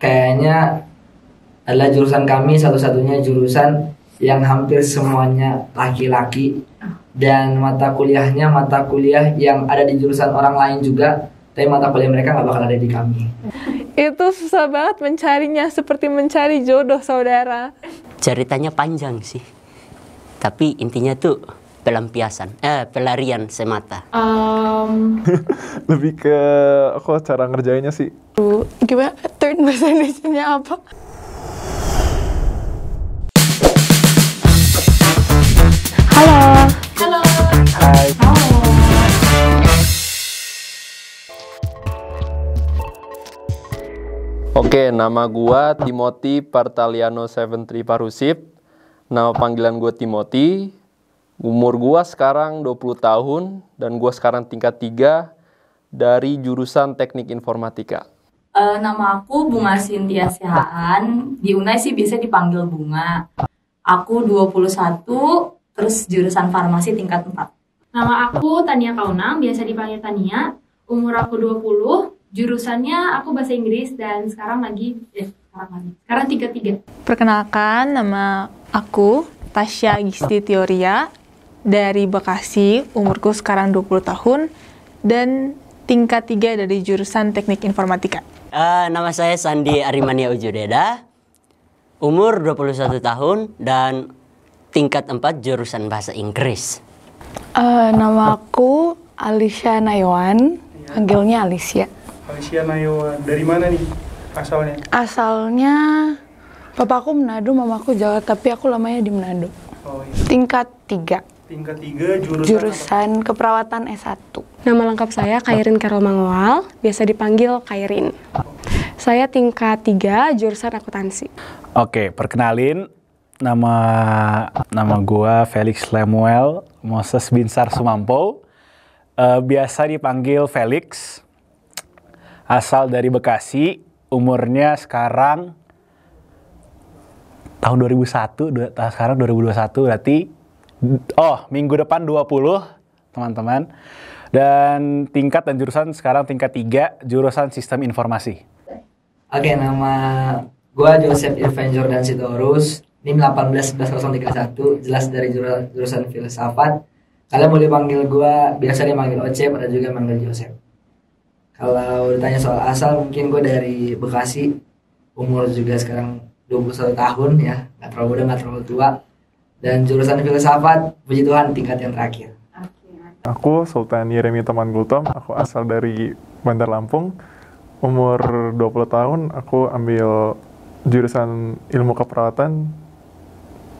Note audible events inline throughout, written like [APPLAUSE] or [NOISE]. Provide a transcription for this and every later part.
kayaknya adalah jurusan kami satu-satunya jurusan yang hampir semuanya laki-laki. Dan mata kuliahnya mata kuliah yang ada di jurusan orang lain juga tapi mata kuliah mereka nggak bakal ada di kami. Itu susah banget mencarinya seperti mencari jodoh saudara. Ceritanya panjang sih. Tapi intinya tuh pelampiasan eh pelarian semata Um, [LAUGHS] Lebih ke aku cara ngerjainnya sih. Gimana third bahasa Indonesia apa halo halo. Hai. Oke, nama gua Timothy Partaliano 73 Parusip. Nama panggilan gua Timothy. Umur gua sekarang 20 tahun dan gua sekarang tingkat 3 dari jurusan Teknik Informatika. Eh, nama aku Bunga Sintia Sihaan. Di Unai sih biasa dipanggil Bunga. Aku 21, terus jurusan farmasi tingkat 4. Nama aku Tania Kaunang, biasa dipanggil Tania. Umur aku 20, jurusannya aku bahasa Inggris dan sekarang lagi eh sekarang lagi. Sekarang 33. Perkenalkan, nama aku Tasya Gisti Teoria dari Bekasi, umurku sekarang 20 tahun, dan tingkat 3 dari jurusan Teknik Informatika. Eh, nama saya Sandi Arimania Ujudeda umur 21 tahun dan tingkat 4 jurusan bahasa Inggris Eh, nama aku Alicia Nayawan, panggilnya Alicia. Alicia Nayawan. Dari mana nih asalnya? Asalnya papaku Manado, mamaku Jawa, tapi aku lamanya di Manado. Oh iya. Tingkat 3, Tingkat 3 jurusan, jurusan keperawatan S1. Nama lengkap saya Kairin Carol Mangwal, biasa dipanggil Kairin. Saya tingkat 3, jurusan akuntansi. Oke, perkenalin nama nama gua Felix Lemuel Moses Binsar Sumampo. Eh, biasa dipanggil Felix. Asal dari Bekasi, umurnya sekarang tahun 2001, dua- tahun sekarang 2021 berarti oh, minggu depan 20, teman-teman. Dan tingkat dan jurusan sekarang tingkat 3, jurusan Sistem Informasi. Oke, nama gua Joseph Irvan Jordan Sitorus. NIM 1811031, jelas dari jurusan, filsafat. Kalian boleh panggil gua, biasa dia manggil Ocep, ada juga manggil Joseph. Kalau ditanya soal asal, mungkin gua dari Bekasi. Umur juga sekarang 21 tahun ya, nggak terlalu muda, nggak terlalu tua. Dan jurusan filsafat, puji Tuhan, tingkat yang terakhir. Aku Sultan Yeremi Teman Gultom, aku asal dari Bandar Lampung. Umur 20 tahun, aku ambil jurusan ilmu keperawatan,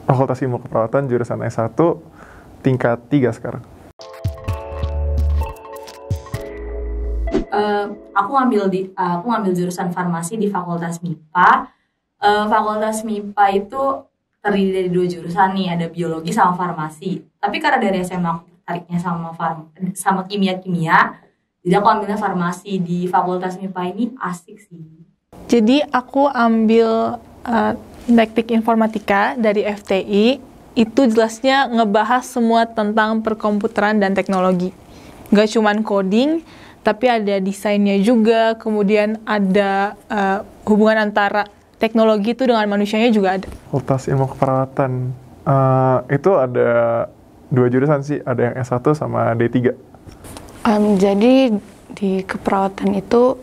Fakultas Ilmu Keperawatan, jurusan S1, tingkat 3 sekarang. Eh, aku ngambil di aku ngambil jurusan farmasi di Fakultas MIPA. Eh, Fakultas MIPA itu terdiri dari dua jurusan nih, ada biologi sama farmasi. Tapi karena dari SMA aku tertariknya sama farm sama kimia-kimia, jadi aku ambilnya farmasi di Fakultas MIPA ini asik sih. Jadi aku ambil uh, informatika dari FTI, itu jelasnya ngebahas semua tentang perkomputeran dan teknologi. Gak cuman coding, tapi ada desainnya juga, kemudian ada uh, hubungan antara teknologi itu dengan manusianya juga ada. Fakultas Ilmu Keperawatan, eh, itu ada dua jurusan sih, ada yang S1 sama D3. Em, jadi di keperawatan itu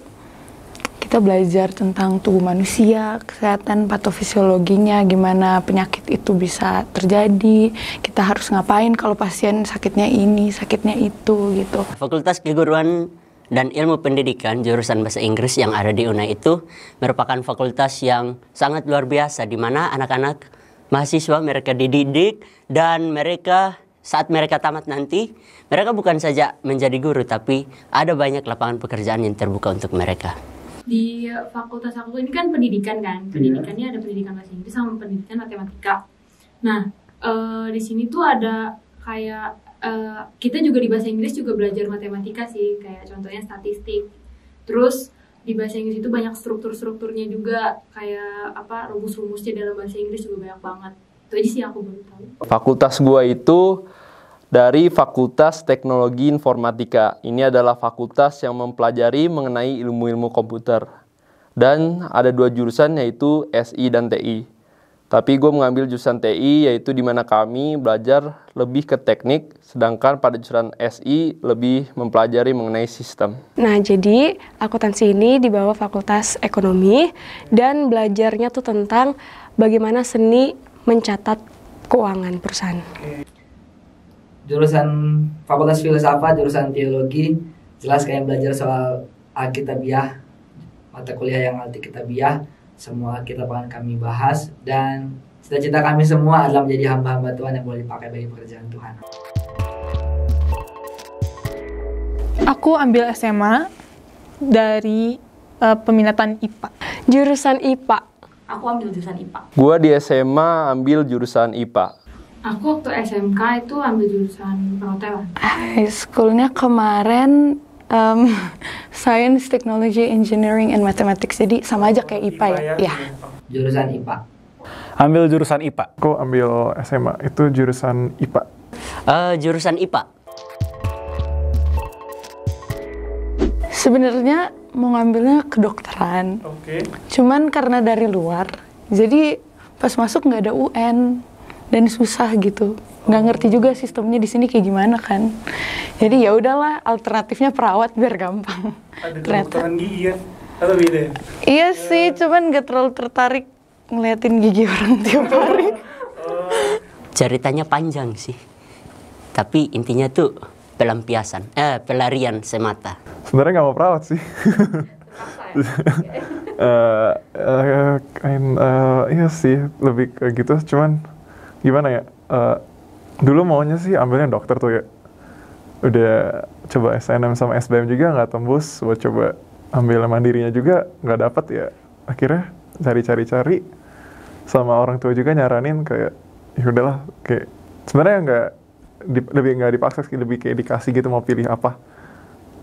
kita belajar tentang tubuh manusia, kesehatan patofisiologinya, gimana penyakit itu bisa terjadi, kita harus ngapain kalau pasien sakitnya ini, sakitnya itu gitu. Fakultas Keguruan dan Ilmu Pendidikan jurusan Bahasa Inggris yang ada di UNAI itu merupakan fakultas yang sangat luar biasa di mana anak-anak mahasiswa mereka dididik dan mereka saat mereka tamat nanti mereka bukan saja menjadi guru tapi ada banyak lapangan pekerjaan yang terbuka untuk mereka. Di fakultas aku ini kan pendidikan kan, pendidikannya ada pendidikan bahasa Inggris sama pendidikan matematika. Nah, eh, di sini tuh ada kayak eh, kita juga di bahasa Inggris juga belajar matematika sih, kayak contohnya statistik. Terus di bahasa Inggris itu banyak struktur-strukturnya juga, kayak apa rumus-rumusnya dalam bahasa Inggris juga banyak banget. Itu aja sih yang aku baru tahu. Fakultas gua itu dari Fakultas Teknologi Informatika. Ini adalah fakultas yang mempelajari mengenai ilmu-ilmu komputer. dan ada dua jurusan yaitu SI dan TI. Tapi gue mengambil jurusan TI yaitu di mana kami belajar lebih ke teknik, sedangkan pada jurusan SI lebih mempelajari mengenai sistem. Nah, jadi akuntansi ini di bawah Fakultas Ekonomi dan belajarnya tuh tentang bagaimana seni mencatat keuangan perusahaan. Jurusan Fakultas Filsafat, jurusan Teologi, jelas kayak belajar soal Alkitabiah, mata kuliah yang Alkitabiah, semua kita akan kami bahas dan cita-cita kami semua adalah menjadi hamba-hamba Tuhan yang boleh dipakai bagi pekerjaan Tuhan. Aku ambil SMA dari uh, peminatan IPA. Jurusan IPA. Aku ambil jurusan IPA. Gue di SMA ambil jurusan IPA. Aku waktu SMK itu ambil jurusan perhotelan. High schoolnya kemarin um, [LAUGHS] Science, Technology, Engineering, and Mathematics. Jadi sama aja kayak IPA ya? Iya. Jurusan IPA. Ambil jurusan IPA. Aku ambil SMA, itu jurusan IPA. Eh, jurusan IPA. Sebenarnya mau ngambilnya kedokteran. Oke. Cuman karena dari luar, jadi pas masuk nggak ada UN dan susah gitu. Nggak ngerti juga sistemnya di sini kayak gimana kan. Jadi ya udahlah, alternatifnya perawat biar gampang. Ada Ternyata. kedokteran gigi kan? Atau beda ya? Iya sih, cuman nggak terlalu tertarik ngeliatin gigi orang tiap hari. Ceritanya panjang sih. Tapi intinya tuh pelampiasan, eh pelarian semata. Sebenarnya nggak mau perawat sih. [LAUGHS] Eh, eh, kain- eh, iya sih, lebih ke gitu. Cuman gimana ya? eh, dulu maunya sih ambilnya dokter tuh ya. Udah coba SNM sama SBM juga nggak tembus. Buat coba ambil mandirinya juga nggak dapet ya. Akhirnya cari-cari-cari sama orang tua juga nyaranin kayak ya udahlah kayak sebenarnya nggak di- lebih nggak dipaksa sih lebih kayak dikasih gitu mau pilih apa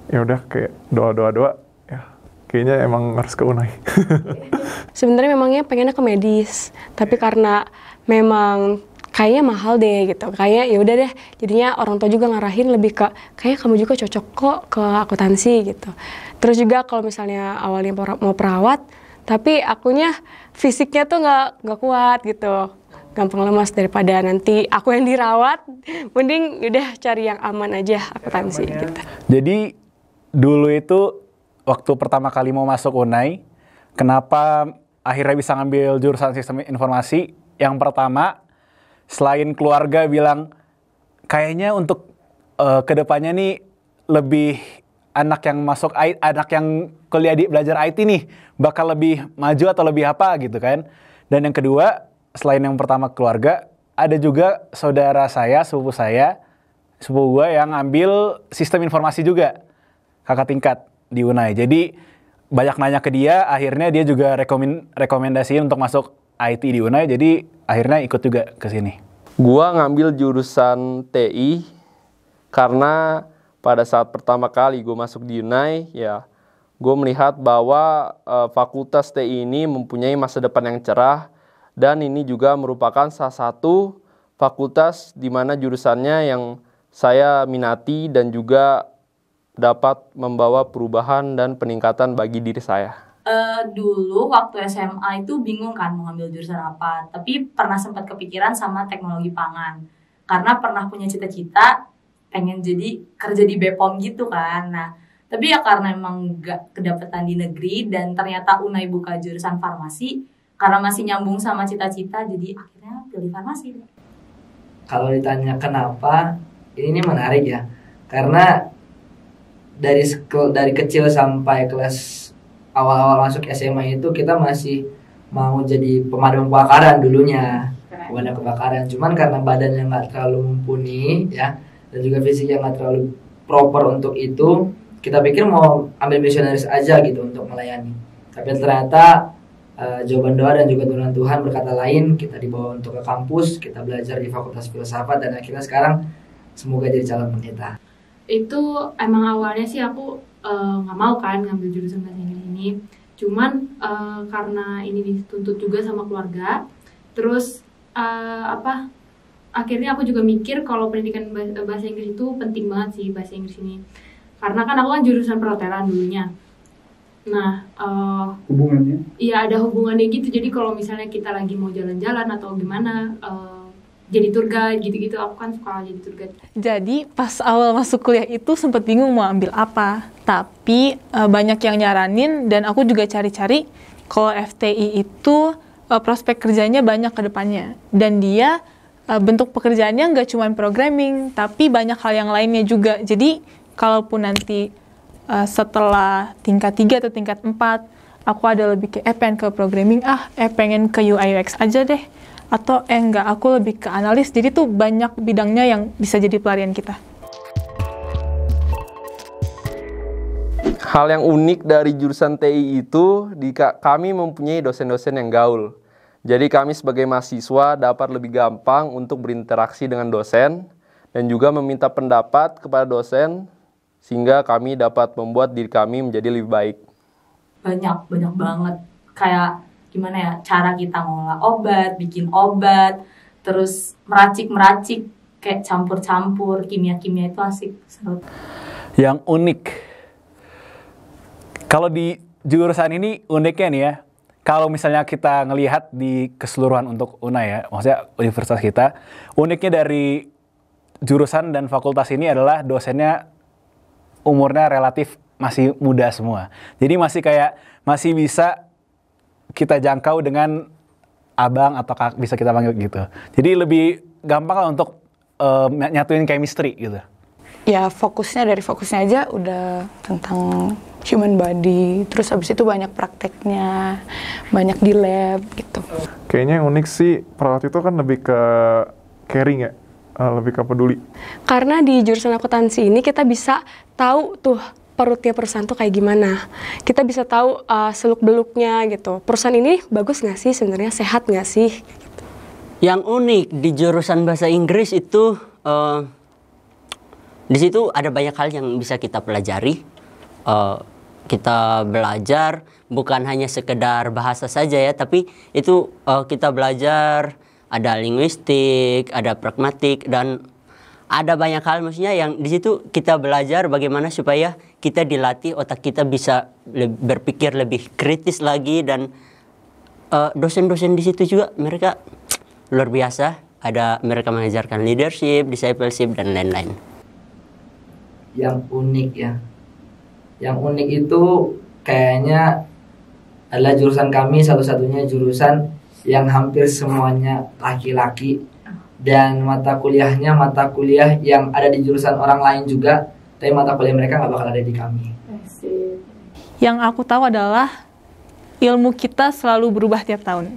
ya udah kayak doa doa doa ya kayaknya emang harus ke Unai [LAUGHS] Sebenarnya memangnya pengennya ke medis, tapi karena memang kayaknya mahal deh gitu. Kayak ya udah deh, jadinya orang tua juga ngarahin lebih ke kayak kamu juga cocok kok ke akuntansi gitu. Terus juga kalau misalnya awalnya mau perawat, tapi akunya fisiknya tuh nggak nggak kuat gitu. Gampang lemas daripada nanti aku yang dirawat, mending udah cari yang aman aja akuntansi gitu. Jadi dulu itu waktu pertama kali mau masuk Unai, kenapa akhirnya bisa ngambil jurusan sistem informasi? Yang pertama, selain keluarga bilang kayaknya untuk eh, ke depannya nih lebih anak yang masuk IT, anak yang kuliah di belajar IT nih bakal lebih maju atau lebih apa gitu kan. Dan yang kedua, selain yang pertama keluarga, ada juga saudara saya, sepupu saya, sepupu gue yang ngambil sistem informasi juga kakak tingkat di Unai. Jadi banyak nanya ke dia, akhirnya dia juga rekomen rekomendasiin untuk masuk IT di Unai. Jadi akhirnya ikut juga ke sini. Gua ngambil jurusan TI karena pada saat pertama kali gue masuk di Unai, ya gue melihat bahwa eh, fakultas TI ini mempunyai masa depan yang cerah dan ini juga merupakan salah satu fakultas di mana jurusannya yang saya minati dan juga dapat membawa perubahan dan peningkatan bagi diri saya. Eh, dulu waktu SMA itu bingung kan mau ngambil jurusan apa tapi pernah sempat kepikiran sama teknologi pangan. Karena pernah punya cita-cita pengen jadi kerja di Bepom gitu kan. Nah tapi ya karena emang gak kedapatan di negeri dan ternyata Unai buka jurusan farmasi karena masih nyambung sama cita-cita jadi akhirnya pilih farmasi. Kalau ditanya kenapa, ini, menarik ya. Karena dari dari kecil sampai kelas awal-awal masuk SMA itu kita masih mau jadi pemadam kebakaran dulunya. Pemadam kebakaran. Cuman karena badannya nggak terlalu mumpuni ya dan juga fisiknya nggak terlalu proper untuk itu kita pikir mau ambil misionaris aja gitu untuk melayani. Tapi ternyata eh, jawaban doa dan juga turunan Tuhan berkata lain kita dibawa untuk ke kampus kita belajar di Fakultas Filsafat dan akhirnya sekarang semoga jadi calon pendeta. Itu emang awalnya sih aku eh, nggak mau kan ngambil jurusan bahasa Inggris ini cuman eh, karena ini dituntut juga sama keluarga terus eh, apa akhirnya aku juga mikir kalau pendidikan bah- bahasa Inggris itu penting banget sih bahasa Inggris ini karena kan aku kan jurusan perhotelan dulunya Nah, eh, hubungannya Iya ada hubungannya gitu. Jadi kalau misalnya kita lagi mau jalan-jalan atau gimana, eh, jadi tour guide gitu-gitu. Aku kan suka jadi tour guide. Jadi pas awal masuk kuliah itu sempat bingung mau ambil apa. Tapi eh, banyak yang nyaranin dan aku juga cari-cari kalau FTI itu eh, prospek kerjanya banyak ke depannya. Dan dia eh, bentuk pekerjaannya nggak cuma programming, tapi banyak hal yang lainnya juga. Jadi kalaupun nanti eh, setelah tingkat 3 atau tingkat 4 aku ada lebih ke eh pengen ke programming ah eh pengen ke UI UX aja deh atau eh enggak aku lebih ke analis jadi tuh banyak bidangnya yang bisa jadi pelarian kita Hal yang unik dari jurusan TI itu, di ka- kami mempunyai dosen-dosen yang gaul. Jadi kami sebagai mahasiswa dapat lebih gampang untuk berinteraksi dengan dosen dan juga meminta pendapat kepada dosen sehingga kami dapat membuat diri kami menjadi lebih baik. banyak banyak banget kayak gimana ya cara kita ngolah obat bikin obat terus meracik meracik kayak campur campur kimia kimia itu asik seru Yang unik. Kalau di jurusan ini uniknya nih ya, kalau misalnya kita ngelihat di keseluruhan untuk UNAI ya, maksudnya universitas kita, uniknya dari jurusan dan fakultas ini adalah dosennya umurnya relatif masih muda semua. Jadi masih kayak masih bisa kita jangkau dengan abang atau kak bisa kita panggil gitu. Jadi lebih gampang lah untuk eh, nyatuin chemistry gitu. ya fokusnya dari fokusnya aja udah tentang human body terus habis itu banyak prakteknya banyak di lab gitu Kayaknya yang unik sih perawat itu kan lebih ke caring ya, eh, lebih ke peduli. Karena di jurusan akuntansi ini kita bisa tahu tuh perutnya perusahaan tuh kayak gimana. Kita bisa tahu uh, seluk-beluknya gitu. Perusahaan ini bagus nggak sih sebenarnya, sehat nggak sih? Yang unik di jurusan bahasa Inggris itu eh, di situ ada banyak hal yang bisa kita pelajari. Eh, kita belajar bukan hanya sekedar bahasa saja ya, tapi itu eh, kita belajar ada linguistik, ada pragmatik dan ada banyak hal maksudnya yang di situ kita belajar bagaimana supaya kita dilatih otak kita bisa berpikir lebih kritis lagi dan eh, dosen-dosen di situ juga mereka luar biasa. Ada mereka mengajarkan leadership, discipleship dan lain-lain. yang unik ya. Yang unik itu kayaknya adalah jurusan kami satu-satunya jurusan yang hampir semuanya laki-laki dan mata kuliahnya mata kuliah yang ada di jurusan orang lain juga, tapi mata kuliah mereka nggak bakal ada di kami. yang aku tahu adalah ilmu kita selalu berubah tiap tahun.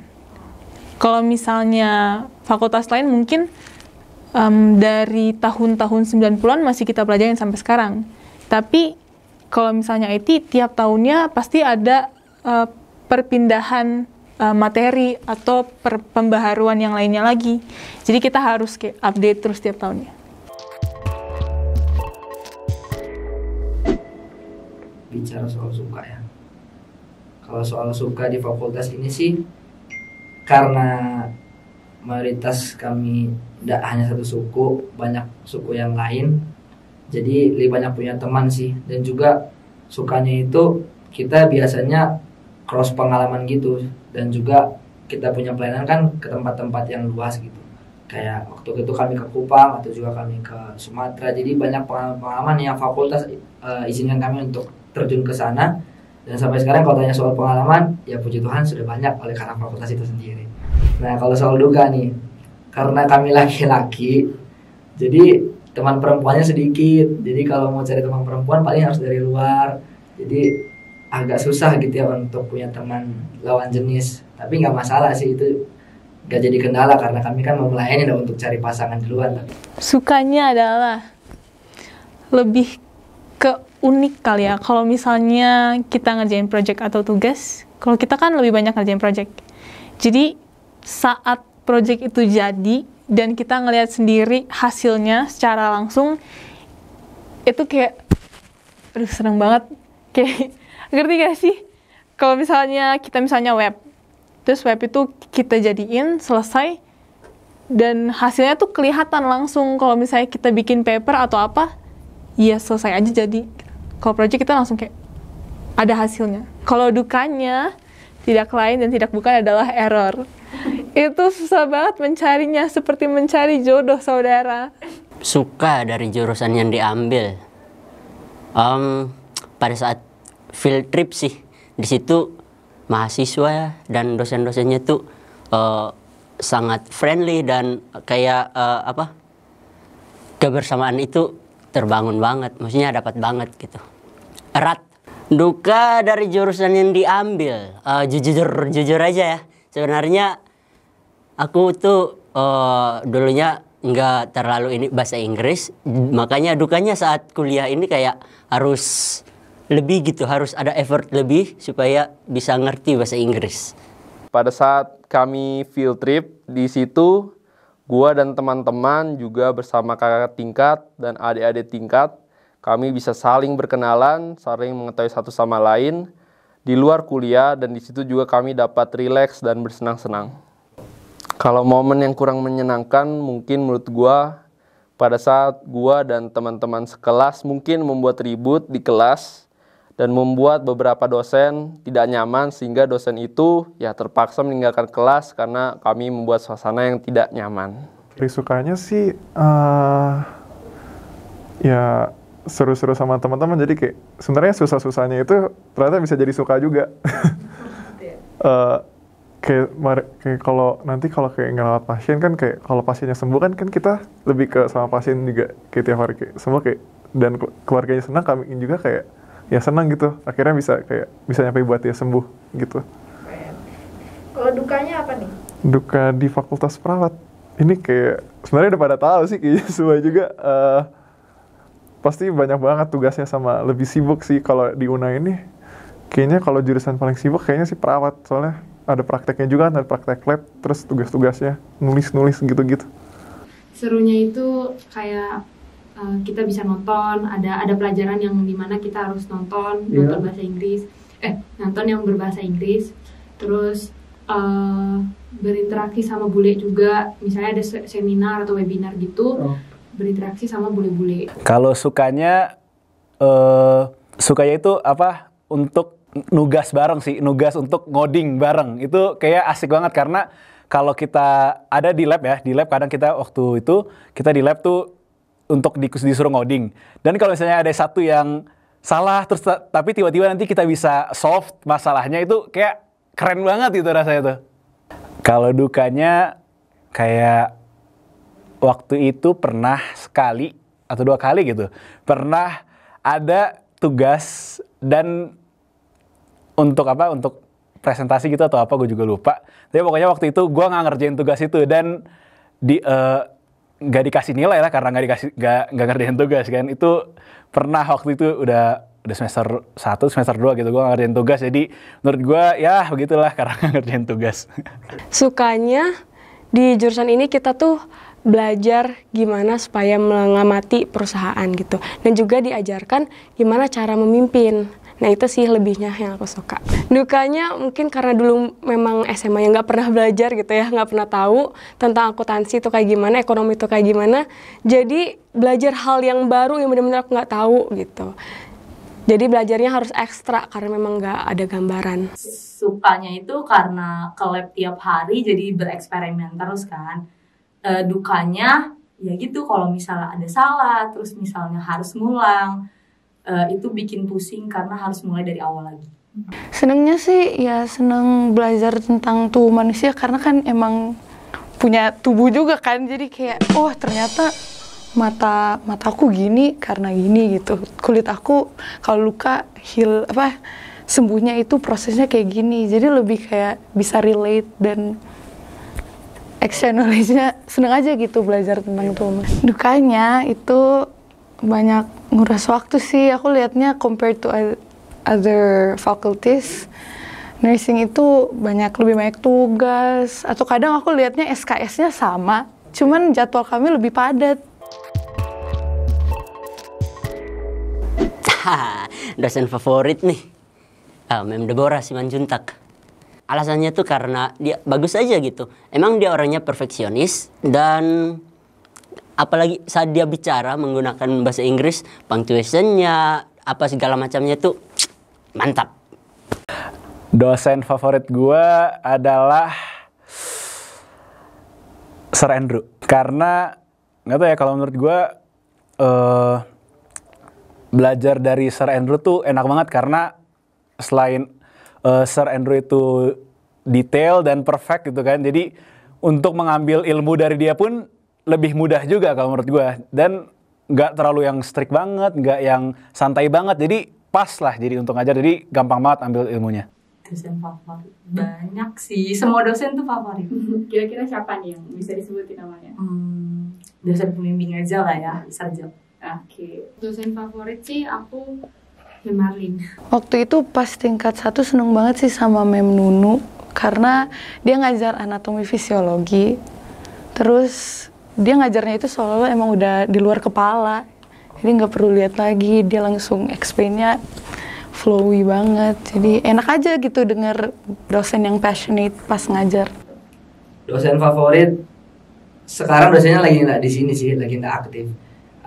Kalau misalnya fakultas lain mungkin em, dari tahun-tahun 90-an masih kita pelajarin sampai sekarang. Tapi kalau misalnya IT tiap tahunnya pasti ada eh, perpindahan eh, materi atau per- pembaharuan yang lainnya lagi. Jadi kita harus update terus tiap tahunnya. bicara soal suka ya. Kalau soal suka di fakultas ini sih karena mayoritas kami tidak hanya satu suku, banyak suku yang lain. Jadi lebih banyak punya teman sih dan juga sukanya itu kita biasanya cross pengalaman gitu dan juga kita punya pelayanan kan ke tempat-tempat yang luas gitu. Kayak waktu itu kami ke Kupang atau juga kami ke Sumatera. Jadi banyak pengalaman-pengalaman yang fakultas eh, izinkan kami untuk terjun ke sana dan sampai sekarang kalau tanya soal pengalaman ya puji Tuhan sudah banyak oleh karena fakultas itu sendiri nah kalau soal duka nih karena kami laki-laki jadi teman perempuannya sedikit jadi kalau mau cari teman perempuan paling harus dari luar jadi agak susah gitu ya untuk punya teman lawan jenis tapi nggak masalah sih itu nggak jadi kendala karena kami kan mau melayani dan untuk cari pasangan di luar sukanya adalah lebih ke unik kali ya. Kalau misalnya kita ngerjain project atau tugas, kalau kita kan lebih banyak ngerjain project. Jadi saat project itu jadi dan kita ngelihat sendiri hasilnya secara langsung, itu kayak, aduh seneng banget. [LAUGHS] Kayak, ngerti gak sih? Kalau misalnya kita misalnya web, terus web itu kita jadiin selesai, dan hasilnya tuh kelihatan langsung kalau misalnya kita bikin paper atau apa, ya selesai aja jadi. Kalau project kita langsung kayak ada hasilnya. Kalau dukanya tidak lain dan tidak bukan adalah error. Itu susah banget mencarinya seperti mencari jodoh saudara. Suka dari jurusan yang diambil. Em, pada saat field trip sih di situ mahasiswa dan dosen-dosennya tuh eh, sangat friendly dan kayak eh, apa kebersamaan itu terbangun banget. Maksudnya dapat banget gitu. Erat. Duka dari jurusan yang diambil. Eh, jujur jujur aja ya. Sebenarnya aku tuh eh, dulunya nggak terlalu ini bahasa Inggris. Makanya dukanya saat kuliah ini kayak harus lebih gitu harus ada effort lebih supaya bisa ngerti bahasa Inggris. Pada saat kami field trip di situ, gua dan teman-teman juga bersama kakak tingkat dan adik-adik tingkat, kami bisa saling berkenalan, saling mengetahui satu sama lain. Di luar kuliah dan di situ juga kami dapat rileks dan bersenang-senang. Kalau momen yang kurang menyenangkan mungkin menurut gua pada saat gua dan teman-teman sekelas mungkin membuat ribut di kelas dan membuat beberapa dosen tidak nyaman sehingga dosen itu ya terpaksa meninggalkan kelas karena kami membuat suasana yang tidak nyaman. Dari sukanya sih eh ya seru-seru sama teman-teman jadi kayak sebenarnya susah-susahnya itu ternyata bisa jadi suka juga. [LAUGHS] Eh, kayak kayak kalau nanti kalau kayak ngerawat pasien kan kayak kalau pasiennya sembuh kan kan kita lebih ke sama pasien juga kayak tiap hari kayak semua kayak dan ke- keluarganya senang kami juga kayak ya senang gitu. Akhirnya bisa kayak bisa nyampe buat dia sembuh gitu. Kalau dukanya apa nih? duka di fakultas perawat. Ini kayak sebenarnya udah pada tahu sih kayaknya [LAUGHS] semua juga eh, pasti banyak banget tugasnya sama lebih sibuk sih kalau di UNA ini. Kayaknya kalau jurusan paling sibuk kayaknya sih perawat soalnya ada prakteknya juga ada praktek lab terus tugas-tugasnya nulis-nulis gitu-gitu Serunya itu kayak uh, kita bisa nonton, ada ada pelajaran yang di mana kita harus nonton, Iya. nonton bahasa Inggris, eh nonton yang berbahasa Inggris, terus uh, berinteraksi sama bule juga, misalnya ada se- seminar atau webinar gitu, Oh. berinteraksi sama bule-bule. Kalau sukanya eh sukanya itu apa? Untuk nugas bareng sih, nugas untuk ngoding bareng. Itu kayak asik banget karena kalau kita ada di lab ya, di lab kadang kita waktu itu kita di lab tuh untuk di- disuruh ngoding. Dan kalau misalnya ada satu yang salah terus ta- tapi tiba-tiba nanti kita bisa solve masalahnya itu kayak keren banget itu rasanya tuh. Kalau dukanya kayak waktu itu pernah sekali atau dua kali gitu pernah ada tugas dan untuk apa untuk presentasi gitu atau apa gue juga lupa. Tapi pokoknya waktu itu gue nggak ngerjain tugas itu dan di eh, nggak dikasih nilai lah karena nggak dikasih nggak nggak ngerjain tugas kan. Itu pernah waktu itu udah udah semester 1, semester 2 gitu gue nggak ngerjain tugas. Jadi menurut gue ya begitulah karena [LAUGHS] nggak ngerjain tugas. Sukanya di jurusan ini kita tuh belajar gimana supaya mengamati perusahaan gitu. Dan juga diajarkan gimana cara memimpin. Nah itu sih lebihnya yang aku suka. Dukanya mungkin karena dulu memang SMA yang nggak pernah belajar gitu ya, nggak pernah tahu tentang akuntansi itu kayak gimana, ekonomi itu kayak gimana. Jadi belajar hal yang baru yang benar-benar aku nggak tahu gitu. Jadi belajarnya harus ekstra karena memang nggak ada gambaran. sukanya itu karena ke lab tiap hari jadi bereksperimen terus kan Eh, dukanya ya gitu kalau misalnya ada salah terus misalnya harus ngulang eh, itu bikin pusing karena harus mulai dari awal lagi. Senengnya sih ya seneng belajar tentang tubuh manusia karena kan emang punya tubuh juga kan. Jadi kayak oh ternyata mata mataku gini karena gini gitu. Kulit aku kalau luka heal apa sembuhnya itu prosesnya kayak gini. Jadi lebih kayak bisa relate dan extra knowledge-nya seneng aja gitu belajar tentang itu dukanya itu banyak nguras waktu sih. Aku lihatnya compared to oth- other faculties nursing itu banyak lebih banyak tugas atau kadang aku lihatnya SKS-nya sama cuman jadwal kami lebih padat. Dosen favorit nih. Ah, Mem Deborah Simanjuntak. Alasannya tuh karena dia bagus aja gitu. Emang dia orangnya perfeksionis dan apalagi saat dia bicara menggunakan bahasa Inggris punctuationnya apa segala macamnya tuh Mantap. Dosen favorit gue adalah Sir Andrew. Karena nggak tahu ya kalau menurut gue eh belajar dari Sir Andrew tuh enak banget karena selain eh, Sir Andrew itu detail dan perfect gitu kan. Jadi untuk mengambil ilmu dari dia pun lebih mudah juga kalau menurut gue dan nggak terlalu yang strict banget, nggak yang santai banget. Jadi pas lah jadi untuk ngajar. Jadi gampang banget ambil ilmunya. Dosen favorit banyak sih. Semua dosen tuh favorit. [LAUGHS] Kira-kira siapa nih yang bisa disebutin namanya? Hmm, dosen pembimbing aja lah ya, Sarjel. Oke. Dosen favorit sih aku Marlin. Waktu itu pas tingkat satu seneng banget sih sama Mem Nunu karena dia ngajar anatomi fisiologi. Terus dia ngajarnya itu seolah emang udah di luar kepala. Jadi nggak perlu lihat lagi, dia langsung explain-nya flowy banget. Jadi enak aja gitu denger dosen yang passionate pas ngajar. dosen favorit sekarang dosennya lagi nggak di sini sih lagi nggak aktif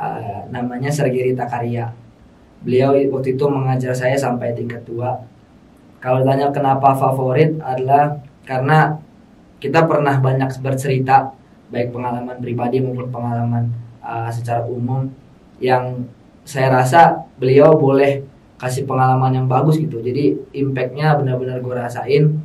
Eh, namanya Sergei Rita Karya beliau waktu itu mengajar saya sampai tingkat 2 kalau ditanya kenapa favorit adalah karena kita pernah banyak bercerita baik pengalaman pribadi maupun pengalaman eh, secara umum yang saya rasa beliau boleh kasih pengalaman yang bagus gitu. Jadi impactnya benar-benar gue rasain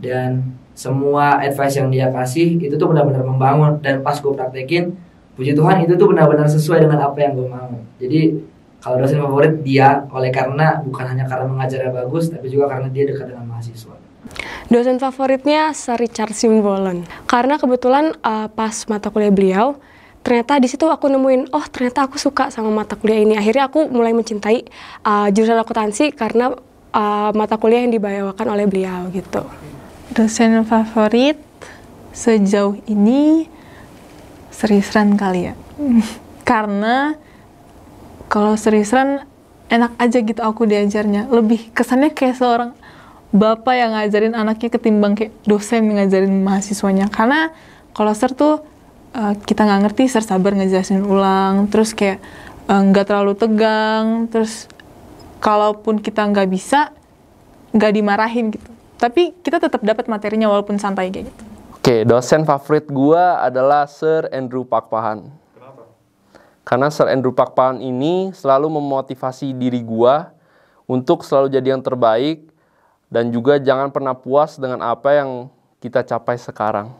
dan semua advice yang dia kasih itu tuh benar-benar membangun. Dan pas gue praktekin puji Tuhan itu tuh benar-benar sesuai dengan apa yang gue mau. Jadi kalau dosen favorit dia. Oleh karena bukan hanya karena mengajarnya bagus tapi juga karena dia dekat dengan mahasiswa Dosen favoritnya Sir Richard Simbolon. Karena kebetulan uh, pas mata kuliah beliau, ternyata di situ aku nemuin, oh ternyata aku suka sama mata kuliah ini. Akhirnya aku mulai mencintai uh, jurusan akuntansi karena uh, mata kuliah yang dibawakan oleh beliau gitu. Dosen favorit sejauh ini Serisran kali ya. [LAUGHS] Karena kalau Serisran enak aja gitu aku diajarnya. Lebih kesannya kayak seorang bapak yang ngajarin anaknya ketimbang kayak dosen yang ngajarin mahasiswanya. Karena kalau Ser tuh eh, kita nggak ngerti, Ser sabar ngejelasin ulang. Terus kayak eh, nggak terlalu tegang. Terus kalaupun kita nggak bisa, nggak dimarahin gitu. Tapi kita tetap dapat materinya walaupun santai kayak gitu. Oke, dosen favorit gua adalah Sir Andrew Pakpahan. Kenapa? Karena Sir Andrew Pakpahan ini selalu memotivasi diri gua untuk selalu jadi yang terbaik dan juga jangan pernah puas dengan apa yang kita capai sekarang.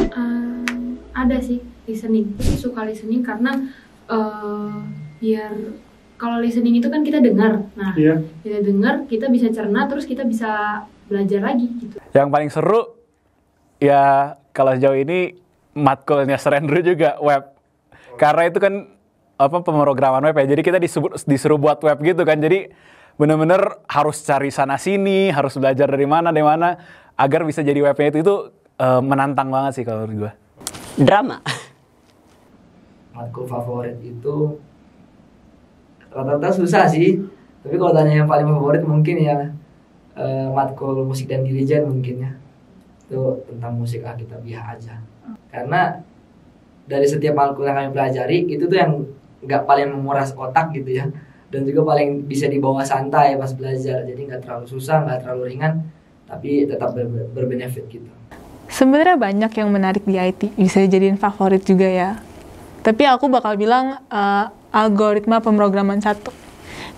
Ehm, ada sih listening. Aku suka listening karena eh, biar kalau listening itu kan kita dengar. Nah, Iya. kita dengar, kita bisa cerna, terus kita bisa belajar lagi gitu. Yang paling seru ya kalau sejauh ini matkulnya Sir Andrew juga web. Karena itu kan apa pemrograman web ya. Jadi kita disebut disuruh buat web gitu kan. Jadi bener-bener harus cari sana sini, harus belajar dari mana dari mana agar bisa jadi webnya itu itu eh, menantang banget sih kalau menurut gue. Drama. matkul favorit itu rata-rata susah sih tapi kalau tanya yang paling favorit mungkin ya eh, matkul musik dan dirijen mungkin ya itu tentang musik alkitabiah aja karena dari setiap matkul yang kami pelajari itu tuh yang nggak paling menguras otak gitu ya dan juga paling bisa dibawa santai pas belajar jadi nggak terlalu susah nggak terlalu ringan tapi tetap ber- berbenefit gitu Sebenarnya banyak yang menarik di IT, bisa jadiin favorit juga ya. Tapi aku bakal bilang eh, algoritma pemrograman satu.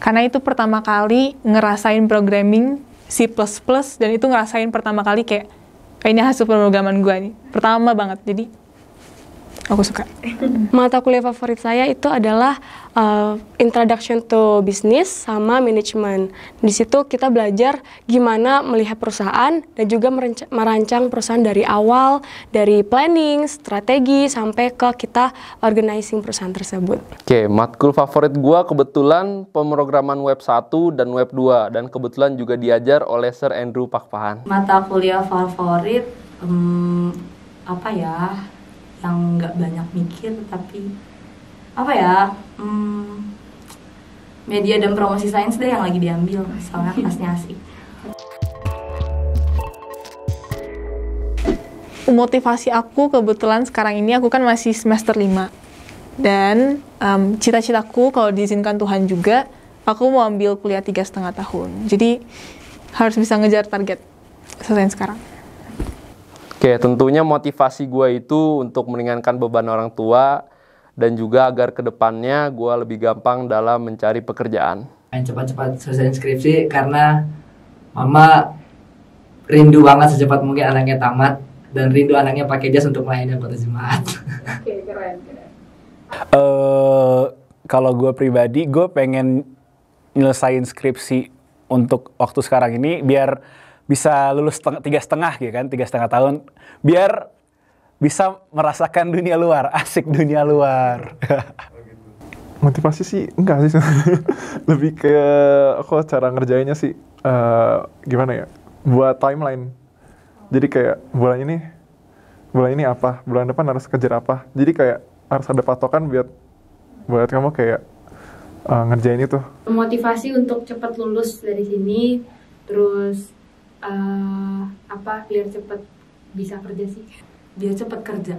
Karena itu pertama kali ngerasain programming C++ dan itu ngerasain pertama kali kayak kayaknya hasil pemrograman gua nih. Pertama banget. Jadi aku suka. Mata kuliah favorit saya itu adalah uh, Introduction to Business sama Management. Di situ kita belajar gimana melihat perusahaan dan juga merancang perusahaan dari awal, dari planning, strategi sampai ke kita organizing perusahaan tersebut. Oke, matkul favorit gua kebetulan pemrograman web 1 dan web 2 dan kebetulan juga diajar oleh Sir Andrew Pakpahan. Mata kuliah favorit em, apa ya? Yang nggak banyak mikir tapi apa ya? em, media dan promosi sains deh yang lagi diambil soalnya [LAUGHS] kelasnya asik. Motivasi aku kebetulan sekarang ini aku kan masih semester 5. Dan em, cita-citaku kalau diizinkan Tuhan juga, aku mau ambil kuliah tiga setengah tahun. Jadi harus bisa ngejar target selesai sekarang. Oke, tentunya motivasi gue itu untuk meringankan beban orang tua dan juga agar ke depannya gue lebih gampang dalam mencari pekerjaan. Pengen cepat-cepat selesai skripsi karena mama rindu banget secepat mungkin anaknya tamat dan rindu anaknya pakai jas untuk melayani kota jemaat. [LAUGHS] Oke, keren, keren. eh kalau gue pribadi, gue pengen nyelesain skripsi untuk waktu sekarang ini biar bisa lulus tiga setengah gitu kan, tiga setengah tahun, biar bisa merasakan dunia luar, [LAUGHS] asik dunia luar. [LAUGHS] Motivasi sih enggak sih. [LAUGHS] Lebih ke aku cara ngerjainnya sih eh, gimana ya buat timeline. Jadi kayak bulan ini bulan ini apa bulan depan harus kejar apa. Jadi kayak harus ada patokan buat buat kamu kayak eh, ngerjain itu. Motivasi untuk cepat lulus dari sini, terus eh, apa biar cepat bisa kerja sih? Biar cepet kerja.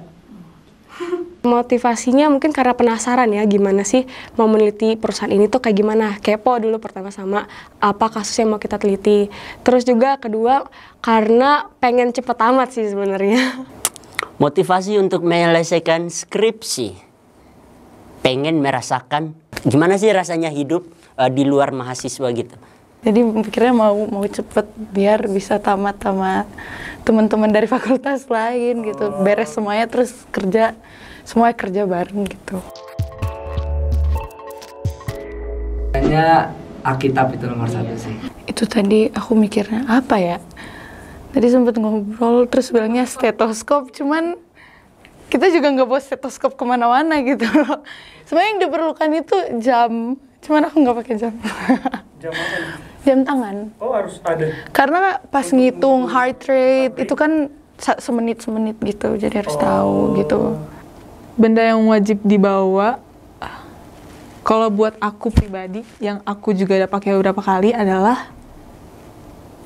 Motivasinya mungkin karena penasaran ya gimana sih mau meneliti perusahaan ini tuh kayak gimana. Kepo dulu pertama sama apa kasus yang mau kita teliti. Terus juga kedua karena pengen cepet tamat sih sebenarnya. Motivasi untuk menyelesaikan skripsi. Pengen merasakan gimana sih rasanya hidup eh, di luar mahasiswa gitu. Jadi pikirnya mau mau cepet biar bisa tamat sama teman-teman dari fakultas lain gitu. Beres semuanya terus kerja semuanya kerja bareng gitu. Kayaknya Alkitab itu nomor satu sih. Itu tadi aku mikirnya apa ya? Tadi sempat ngobrol terus bilangnya stetoskop, cuman kita juga nggak bawa stetoskop ke mana-mana gitu loh. [LAUGHS] Sebenarnya yang diperlukan itu jam, cuman aku nggak pakai jam. Jam apa? Jam tangan. Oh harus ada. Karena pas ngitung heart rate itu kan sa- semenit-semenit gitu, jadi harus tahu gitu. Benda yang wajib dibawa kalau buat aku pribadi yang aku juga udah pakai beberapa kali adalah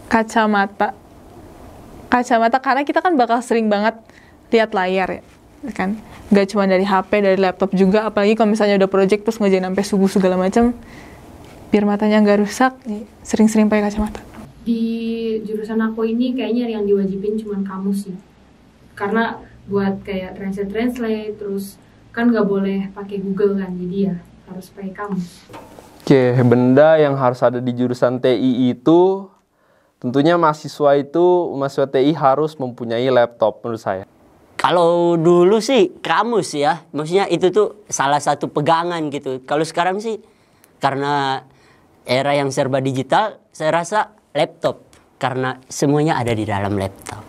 kacamata. Kacamata karena kita kan bakal sering banget lihat layar ya, kan? Gak cuma dari HP, dari laptop juga. Apalagi kalau misalnya udah project terus ngerjain sampai subuh segala macam, biar matanya nggak rusak, nih, sering-sering pakai kacamata. Di jurusan aku ini kayaknya yang diwajibin cuman kamus sih. Karena buat kayak translate translate terus kan nggak boleh pakai Google kan, jadi ya harus pakai kamus. Oke, benda yang harus ada di jurusan TI itu tentunya mahasiswa itu mahasiswa TI harus mempunyai laptop menurut saya. Kalau dulu sih kamus ya, maksudnya itu tuh salah satu pegangan gitu. Kalau sekarang sih karena era yang serba digital, saya rasa laptop karena semuanya ada di dalam laptop.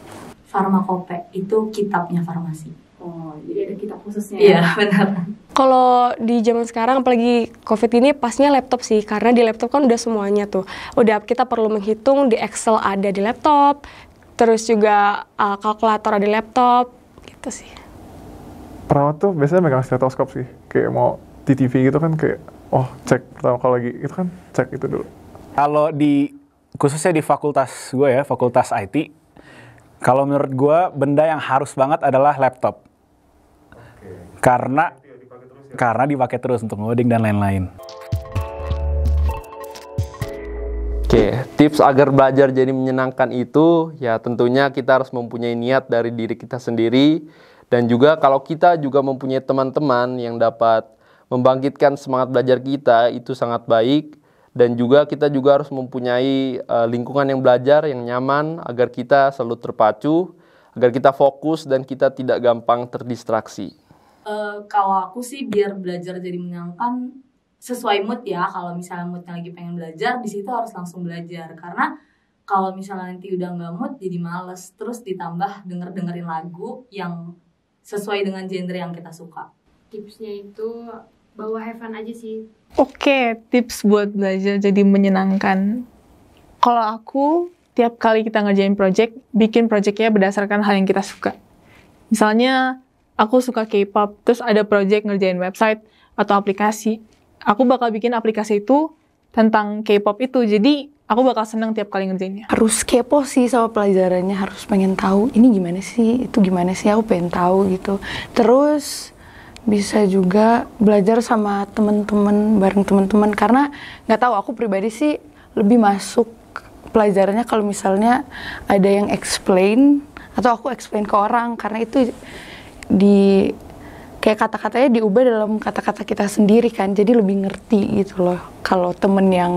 Farmakope itu kitabnya farmasi. Oh, jadi ada kitab khususnya. Iya, [LAUGHS] benar. Kalau di zaman sekarang apalagi Covid ini pasnya laptop sih karena di laptop kan udah semuanya tuh. Udah kita perlu menghitung di Excel ada di laptop, terus juga uh, kalkulator ada di laptop gitu sih. perawat tuh biasanya megang stetoskop sih kayak mau di TV gitu kan kayak oh cek pertama kalau lagi itu kan cek itu dulu Kalau di khususnya di fakultas gue ya, fakultas IT, kalau menurut gue benda yang harus banget adalah laptop. Karena karena dipakai terus untuk ngoding dan lain-lain. Oke, tips agar belajar jadi menyenangkan itu ya tentunya kita harus mempunyai niat dari diri kita sendiri dan juga kalau kita juga mempunyai teman-teman yang dapat membangkitkan semangat belajar kita itu sangat baik dan juga kita juga harus mempunyai eh, lingkungan yang belajar yang nyaman agar kita selalu terpacu, agar kita fokus dan kita tidak gampang terdistraksi. Eh, kalau aku sih biar belajar jadi menyenangkan sesuai mood ya. Kalau misalnya moodnya lagi pengen belajar, di situ harus langsung belajar. Karena kalau misalnya nanti udah nggak mood, jadi males. Terus ditambah denger dengerin lagu yang sesuai dengan genre yang kita suka. Tipsnya itu bawa have fun aja sih. Oke, tips buat belajar jadi menyenangkan. Kalau aku, tiap kali kita ngerjain project, bikin projectnya berdasarkan hal yang kita suka. Misalnya, aku suka K-pop, terus ada project ngerjain website atau aplikasi. Aku bakal bikin aplikasi itu tentang K-pop itu, jadi aku bakal senang tiap kali ngerjainnya. Harus kepo sih sama pelajarannya, harus pengen tahu ini gimana sih, itu gimana sih, aku pengen tahu gitu. Terus bisa juga belajar sama teman-teman bareng teman-teman karena nggak tahu aku pribadi sih lebih masuk pelajarannya kalau misalnya ada yang explain atau aku explain ke orang. Karena itu di kayak kata-katanya diubah dalam kata-kata kita sendiri kan. Jadi lebih ngerti gitu loh. Kalau temen yang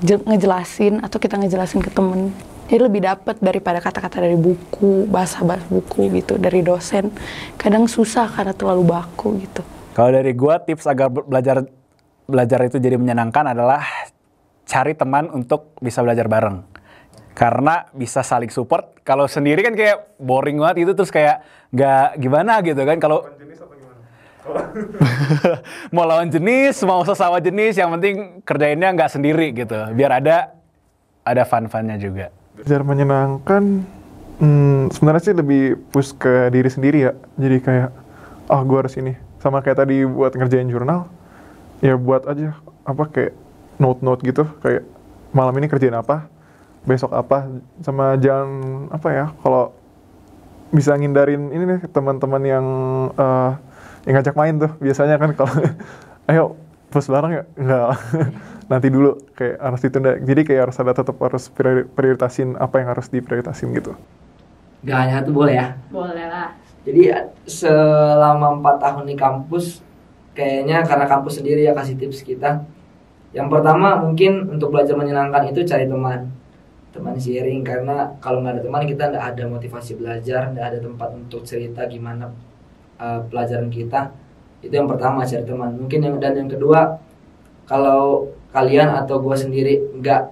je- ngejelasin atau kita ngejelasin ke temen jadi lebih dapet daripada kata-kata dari buku bahasa-bahasa buku gitu dari dosen kadang susah karena terlalu baku gitu Kalau dari gua tips agar be- belajar belajar itu jadi menyenangkan adalah cari teman untuk bisa belajar bareng. Karena bisa saling support. Kalau sendiri kan kayak boring banget itu terus kayak nggak gimana gitu kan. Kalau [LAUGHS] mau lawan jenis, mau sesama jenis, yang penting kerjainnya nggak sendiri gitu. Biar ada ada fun-funnya juga. Belajar menyenangkan, hmm, sebenarnya sih lebih push ke diri sendiri ya. Jadi kayak, ah gue harus ini. Sama kayak tadi buat ngerjain jurnal, ya buat aja apa kayak note-note gitu. Kayak malam ini kerjain apa, besok apa. Sama jangan apa ya, kalau bisa ngindarin ini nih teman-teman yang eh, yang ngajak main tuh biasanya kan kalau [LAUGHS] ayo push bareng ya enggak [LAUGHS] nanti dulu kayak harus ditunda jadi kayak harus ada tetap harus priori- prioritasin apa yang harus diprioritasin gitu Gak hanya itu boleh ya. Boleh lah. Jadi selama empat tahun di kampus, kayaknya karena kampus sendiri ya kasih tips kita. Yang pertama mungkin untuk belajar menyenangkan itu cari teman, teman sharing karena kalau nggak ada teman kita nggak ada motivasi belajar, nggak ada tempat untuk cerita gimana uh, pelajaran kita. Itu yang pertama cari teman. Mungkin yang dan yang kedua kalau kalian atau gue sendiri nggak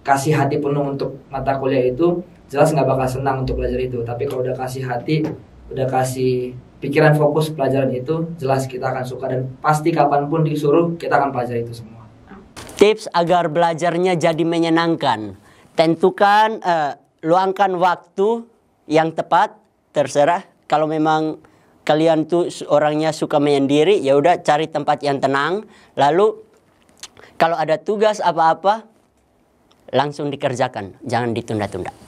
kasih hati penuh untuk mata kuliah itu jelas nggak bakal senang untuk belajar itu tapi kalau udah kasih hati udah kasih pikiran fokus pelajaran itu jelas kita akan suka dan pasti kapan pun disuruh kita akan pelajari itu semua Tips agar belajarnya jadi menyenangkan. Tentukan, eh, luangkan waktu yang tepat, terserah. Kalau memang kalian tuh orangnya suka menyendiri, ya udah cari tempat yang tenang. Lalu kalau ada tugas apa-apa, langsung dikerjakan, jangan ditunda-tunda.